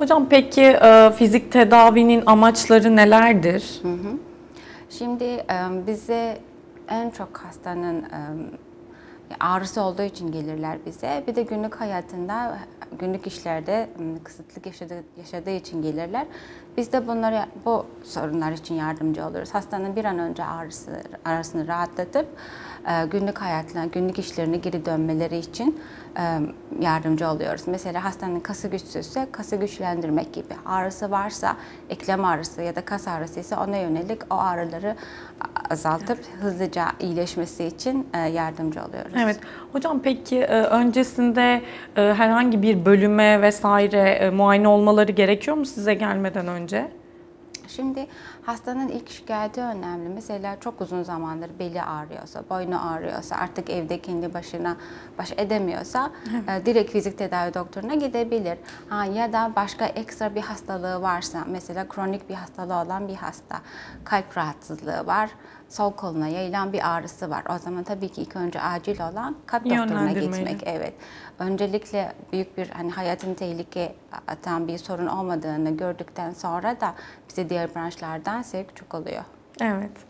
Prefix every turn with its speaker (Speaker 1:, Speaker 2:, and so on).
Speaker 1: Hocam peki e, fizik tedavinin amaçları nelerdir?
Speaker 2: Şimdi e, bize en çok hastanın e, ağrısı olduğu için gelirler bize. Bir de günlük hayatında, günlük işlerde m, kısıtlık yaşadığı, yaşadığı için gelirler. Biz de bunları, bu sorunlar için yardımcı oluyoruz. Hastanın bir an önce ağrısı, ağrısını rahatlatıp e, günlük hayatına, günlük işlerine geri dönmeleri için e, yardımcı oluyoruz. Mesela hastanın kası güçsüzse kası güçlendirmek gibi. Ağrısı varsa, eklem ağrısı ya da kas ağrısı ise ona yönelik o ağrıları azaltıp hızlıca iyileşmesi için e, yardımcı oluyoruz.
Speaker 1: Evet. Hocam peki e, öncesinde e, herhangi bir bölüme vesaire muayene olmaları gerekiyor mu size gelmeden önce?
Speaker 2: Şimdi hastanın ilk şikayeti önemli. Mesela çok uzun zamandır beli ağrıyorsa, boynu ağrıyorsa, artık evde kendi başına baş edemiyorsa e, direkt fizik tedavi doktoruna gidebilir. Ha, ya da başka ekstra bir hastalığı varsa, mesela kronik bir hastalığı olan bir hasta, kalp rahatsızlığı var, sol koluna yayılan bir ağrısı var. O zaman tabii ki ilk önce acil olan kalp doktoruna gitmek. Evet. Öncelikle büyük bir hani hayatın tehlike atan bir sorun olmadığını gördükten sonra da bize diğer branşlardan sevk çok oluyor.
Speaker 1: Evet.